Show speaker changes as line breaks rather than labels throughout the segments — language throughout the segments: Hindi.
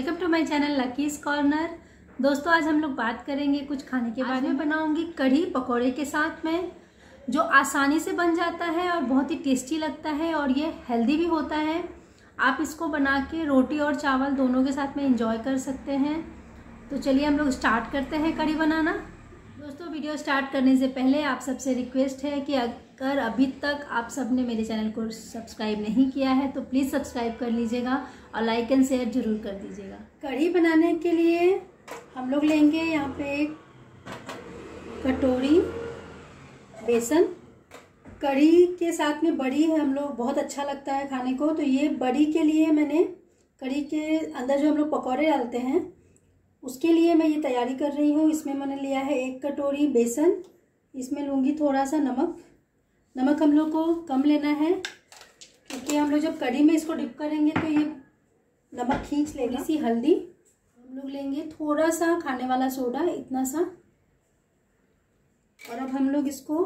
Welcome to my channel Lucky's Corner दोस्तों आज हम लोग बात करेंगे कुछ खाने के बारे में। बनाऊँगी कढ़ी पकौड़े के साथ में जो आसानी से बन जाता है और बहुत ही टेस्टी लगता है और ये हेल्दी भी होता है। आप इसको बना के रोटी और चावल दोनों के साथ में इंजॉय कर सकते हैं। तो चलिए हम लोग स्टार्ट करते हैं कढ़ी बनाना। दोस्तों वीडियो स्टार्ट करने से पहले आप सबसे रिक्वेस्ट है कि अगर अभी तक आप सबने मेरे चैनल को सब्सक्राइब नहीं किया है तो प्लीज़ सब्सक्राइब कर लीजिएगा और लाइक एंड शेयर ज़रूर कर दीजिएगा। कढ़ी बनाने के लिए हम लोग लेंगे यहाँ पे एक कटोरी, बेसन। कढ़ी के साथ में बड़ी है, हम लोग बहुत अच्छा लगता है खाने को। तो ये बड़ी के लिए मैंने कढ़ी के अंदर जो हम लोग पकौड़े डालते हैं, उसके लिए मैं ये तैयारी कर रही हूँ। इसमें मैंने लिया है एक कटोरी बेसन। इसमें लूँगी थोड़ा सा नमक। नमक हम लोग को कम लेना है, क्योंकि हम लोग जब कढ़ी में इसको डिप करेंगे तो ये नमक खींच लेगा। सी हल्दी हम लोग लेंगे थोड़ा सा खाने वाला सोडा, इतना सा। और अब हम लोग इसको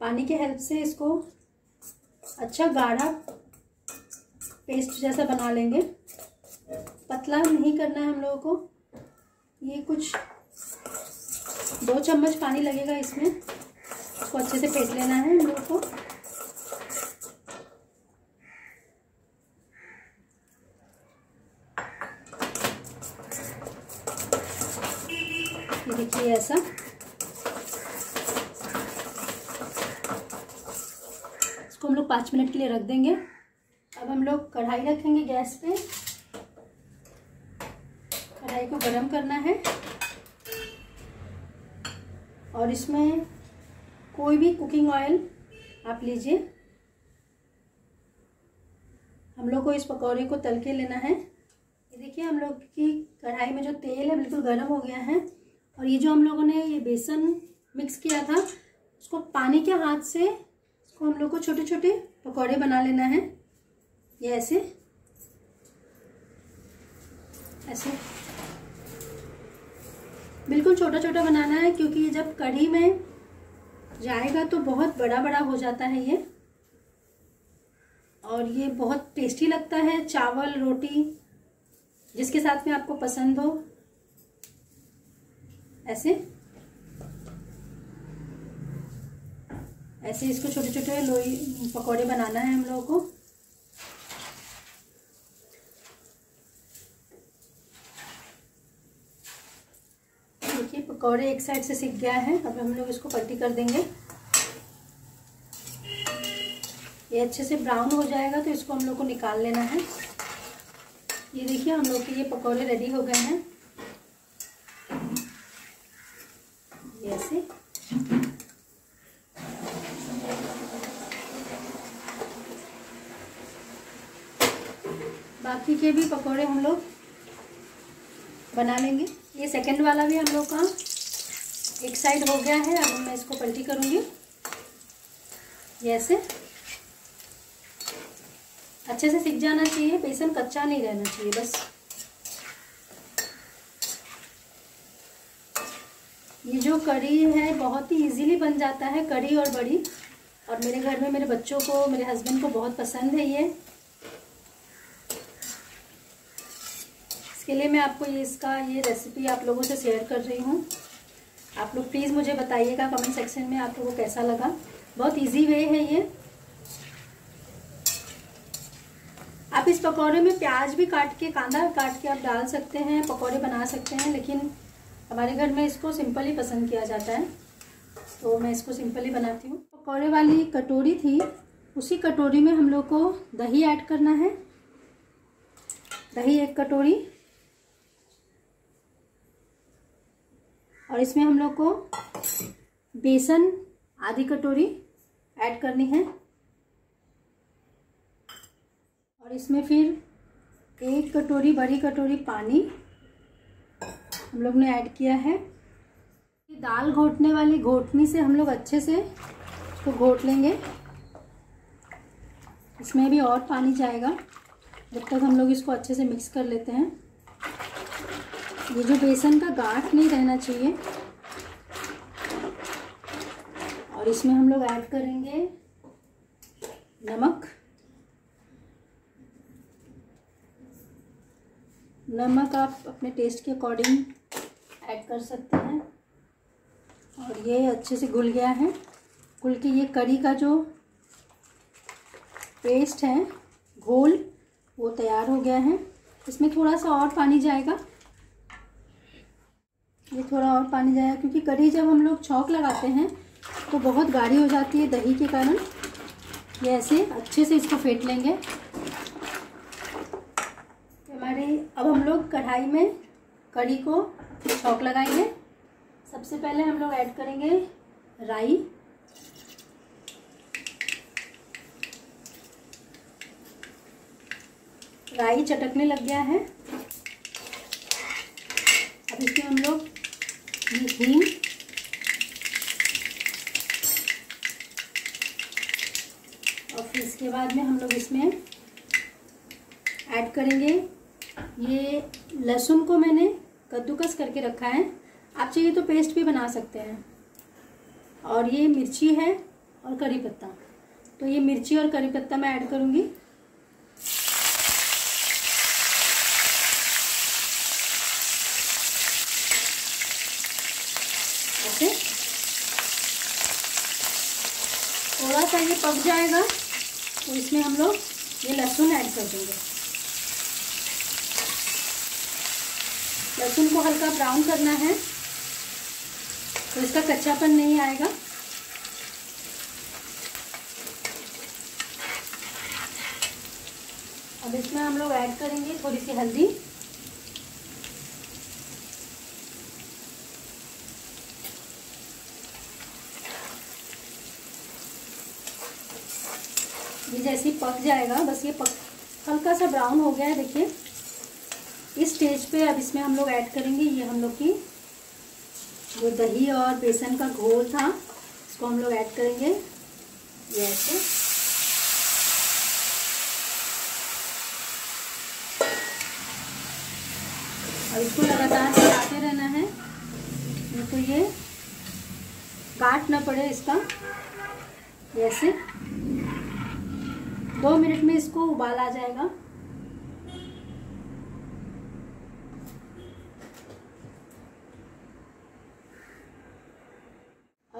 पानी के हेल्प से इसको अच्छा गाढ़ा पेस्ट जैसा बना लेंगे। पतला नहीं करना है हम लोगों को। ये कुछ दो चम्मच पानी लगेगा इसमें। इसको अच्छे से फेंट लेना है हम लोग को। देखिए ऐसा। इसको हम लोग पाँच मिनट के लिए रख देंगे। अब हम लोग कढ़ाई रखेंगे गैस पे। कढ़ाई को गरम करना है। और इसमें कोई भी कुकिंग ऑयल आप लीजिए। हम लोग को इस पकौड़े को तल के लेना है। ये देखिए, हम लोग की कढ़ाई में जो तेल है बिल्कुल गर्म हो गया है। और ये जो हम लोगों ने ये बेसन मिक्स किया था, उसको पानी के हाथ से इसको हम लोग को छोटे छोटे पकौड़े बना लेना है। ये ऐसे। ऐसे। बिल्कुल छोटा छोटा बनाना है, क्योंकि ये जब कढ़ी में जाएगा तो बहुत बड़ा बड़ा हो जाता है ये। और ये बहुत टेस्टी लगता है, चावल, रोटी, जिसके साथ में आपको पसंद हो। ऐसे। ऐसे इसको छोटे छोटे लोई, पकौड़े बनाना है हम लोगों को देखिए पकौड़े एक साइड से सीख गया है, अब हम लोग इसको पलटी कर देंगे। ये अच्छे से ब्राउन हो जाएगा तो इसको हम लोग को निकाल लेना है। ये देखिए, हम लोग के ये पकौड़े रेडी हो गए हैं। ऐसे। बाकी के भी पकौड़े हम लोग बना लेंगे। ये सेकंड वाला भी हम लोग का। एक साइड हो गया है, अब मैं इसको पलटी करूँगी। ऐसे। अच्छे से सीख जाना चाहिए, बेसन कच्चा नहीं रहना चाहिए, बस। ये जो कढ़ी है, बहुत ही इजीली बन जाता है कढ़ी और बड़ी। और मेरे घर में मेरे बच्चों को, मेरे हस्बैंड को बहुत पसंद है ये। इसके लिए मैं आपको ये इसका, ये रेसिपी आप लोगों से शेयर कर रही हूँ। आप लोग प्लीज़ मुझे बताइएगा कमेंट सेक्शन में आप लोगों को कैसा लगा। बहुत इजी वे है ये। आप इस पकौड़े में प्याज भी काट के, कांदा काट के आप डाल सकते हैं, पकौड़े बना सकते हैं, लेकिन हमारे घर में इसको सिंपल ही पसंद किया जाता है। तो मैं इसको सिंपल ही बनाती हूँ। पकौड़े वाली कटोरी थी, उसी कटोरी में हम लोग को दही ऐड करना है। दही एक कटोरी। और इसमें हम लोग को बेसन, आधी कटोरी ऐड करनी है। और इसमें फिर एक कटोरी, बड़ी कटोरी पानी हम लोग ने ऐड किया है। दाल घोटने वाली, घोटनी से हम लोग अच्छे से इसको घोट लेंगे। इसमें भी और पानी जाएगा जब तक हम लोग इसको अच्छे से मिक्स कर लेते हैं। ये जो बेसन का गांठ नहीं रहना चाहिए। और इसमें हम लोग ऐड करेंगे नमक। नमक आप अपने टेस्ट के अकॉर्डिंग ऐड कर सकते हैं। और ये अच्छे से घुल गया है। घुल के ये कड़ी का जो पेस्ट है, घोल, वो तैयार हो गया है। इसमें थोड़ा सा और पानी जाएगा। ये थोड़ा और पानी जाएगा, क्योंकि कढ़ी जब हम लोग छौक लगाते हैं तो बहुत गाढ़ी हो जाती है दही के कारण। ये ऐसे अच्छे से इसको फेंट लेंगे। हमारे, अब हम लोग कढ़ाई में कढ़ी को छौक लगाएँगे। सबसे पहले हम लोग ऐड करेंगे राई। राई चटकने लग गया है अब इसमें हम लोग ये हींग और फिर इसके बाद में हम लोग इसमें ऐड करेंगे। ये लहसुन को मैंने कद्दूकस करके रखा है। आप चाहिए तो पेस्ट भी बना सकते हैं। और ये मिर्ची है और करी पत्ता। तो ये मिर्ची और करी पत्ता मैं ऐड करूँगी। ऐसे थोड़ा सा ये पक जाएगा तो इसमें हम लोग ये लहसुन ऐड कर देंगे। लहसुन को हल्का ब्राउन करना है। तो इसका कच्चापन नहीं आएगा। अब इसमें हम लोग ऐड करेंगे थोड़ी सी हल्दी। ये जैसे पक जाएगा, बस ये पक हल्का सा ब्राउन हो गया है, देखिए। इस स्टेज पे अब इसमें हम लोग ऐड करेंगे ये हम लोग की जो दही और बेसन का घोल था, इसको हम लोग ऐड करेंगे। ये ऐसे। अब इसको लगातार चलाते रहना है। तो ये काट ना पड़े इसका। ऐसे। दो मिनट में इसको उबाल आ जाएगा।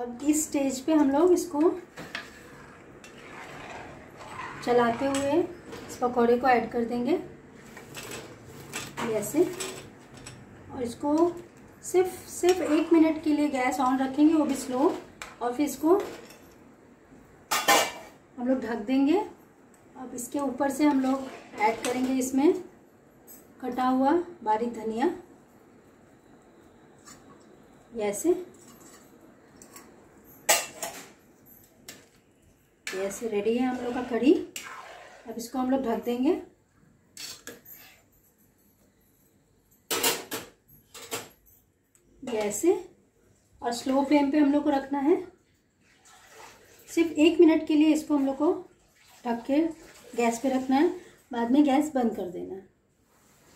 अब इस स्टेज पे हम लोग इसको चलाते हुए इस पकौड़े को ऐड कर देंगे। ऐसे और इसको सिर्फ़ सिर्फ़ एक मिनट के लिए गैस ऑन रखेंगे, वो भी स्लो और फिर इसको हम लोग ढक देंगे। अब इसके ऊपर से हम लोग ऐड करेंगे इसमें कटा हुआ बारीक धनिया। ऐसे ऐसे रेडी है हम लोग का कढ़ी। अब इसको हम लोग ढक देंगे। ऐसे। और स्लो फ्लेम पे हम लोग को रखना है। सिर्फ़ एक मिनट के लिए इसको हम लोग को ढक के गैस पे रखना है। बाद में गैस बंद कर देना। है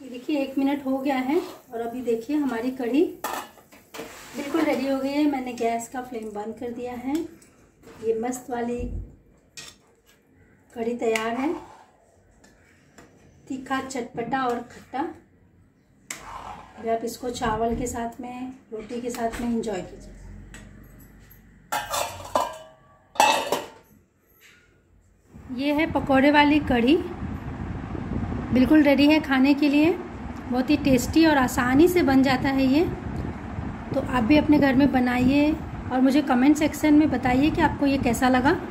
ये देखिए, एक मिनट हो गया है और अभी देखिए हमारी कढ़ी बिल्कुल रेडी हो गई है। मैंने गैस का फ्लेम बंद कर दिया है। ये मस्त वाली कढ़ी तैयार है। तीखा चटपटा और खट्टा। अभी आप इसको चावल के साथ में, रोटी के साथ में इंजॉय कीजिए। ये है पकोड़े वाली कढ़ी। बिल्कुल रेडी है खाने के लिए। बहुत ही टेस्टी और आसानी से बन जाता है ये। तो आप भी अपने घर में बनाइए और मुझे कमेंट सेक्शन में बताइए कि आपको ये कैसा लगा।